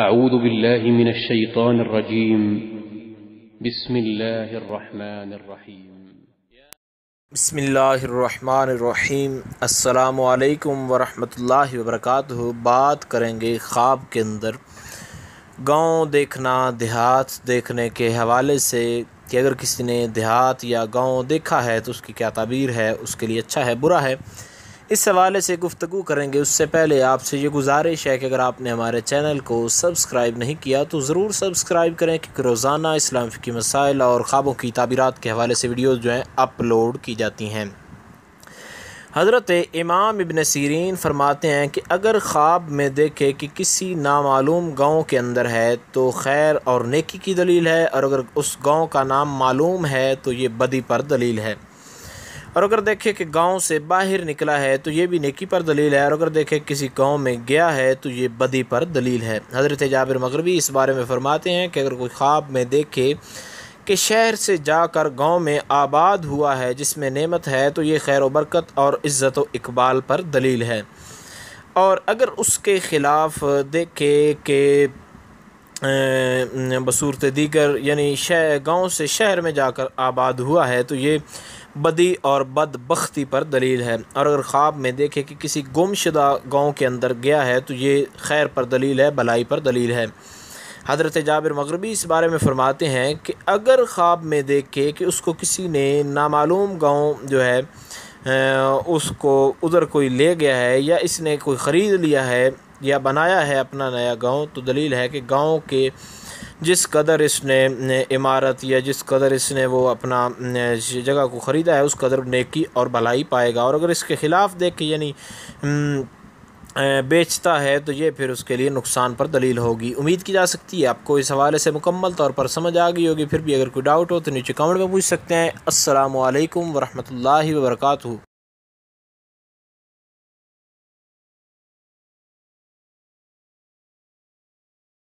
أعوذ بالله من الشيطان الرجيم. بسم الله الرحمن الرحيم. بسم اللہ الرحمن الرحیم السلام علیکم ورحمۃ اللہ وبرکاتہ بات کریں گے خواب کے اندر. گاؤں دیکھنا، دیہات دیکھنے کے حوالے سے کہ اگر کسی نے دیہات یا گاؤں دیکھا ہے تو اس کی کیا تعبیر ہے؟ اس کے لیے اچھا ہے، برا ہے. اس حوالے سے گفتگو کریں گے، اس سے پہلے آپ سے یہ گزارش ہے کہ اگر آپ نے ہمارے چینل کو سبسکرائب نہیں کیا تو ضرور سبسکرائب کریں، کیونکہ روزانہ اسلام فکی مسائل اور خوابوں کی تعبیرات کے حوالے سے ویڈیوز جو ہیں اپلوڈ کی جاتی ہیں۔ حضرت امام ابن سیرین فرماتے ہیں کہ اگر خواب میں دیکھے کہ کسی نامعلوم گاؤں کے اندر ہے تو خیر اور نیکی کی دلیل ہے اور اگر اس گاؤں کا نام معلوم ہے تو یہ بدی پر دلیل ہے۔ اور اگر دیکھے کہ گاؤں سے باہر نکلا ہے تو یہ بھی نیکی پر دلیل ہے اور اگر دیکھے کسی گاؤں میں گیا ہے تو یہ بدی پر دلیل ہے۔ حضرت جابر مغربی اس بارے میں فرماتے ہیں کہ اگر کوئی خواب میں دیکھے کہ شہر سے جا کر گاؤں میں آباد ہوا ہے، جس میں نعمت ہے، تو یہ خیر و برکت اور عزت و اقبال پر دلیل ہے۔ اور اگر اس کے خلاف دیکھے کہ بصورت دیگر یعنی شہر گاؤں سے شہر میں جا کر آباد ہوا ہے تو یہ بدی اور بد بختی پر دلیل ہے۔ اور اگر خواب میں دیکھے کہ کسی گم شدہ گاؤں کے اندر گیا ہے تو یہ خیر پر دلیل ہے، بلائی پر دلیل ہے۔ حضرت جابر مغربی اس بارے میں فرماتے ہیں کہ اگر خواب میں دیکھے کہ اس کو کسی نے نامعلوم گاؤں جو ہے اس کو ادھر کوئی لے گیا ہے یا اس نے کوئی خرید لیا ہے یا بنایا ہے اپنا نیا گاؤں، تو دلیل ہے کہ گاؤں کے جس قدر اس نے عمارت یا جس قدر اس نے وہ اپنا جگہ کو خریدا ہے، اس قدر نیکی اور بھلائی پائے گا۔ اور اگر اس کے خلاف دیکھ کے یعنی بیچتا ہے، تو یہ پھر اس کے لیے نقصان پر دلیل ہوگی۔ امید کی جا سکتی ہے۔ آپ کو اس حوالے سے مکمل طور پر سمجھ آ گئی ہوگی۔ پھر بھی اگر کوئی ڈاؤٹ ہو تو نیچے کمنٹ میں پوچھ سکتے ہیں۔ السلام علیکم ورحمۃ اللہ وبرکاتہ۔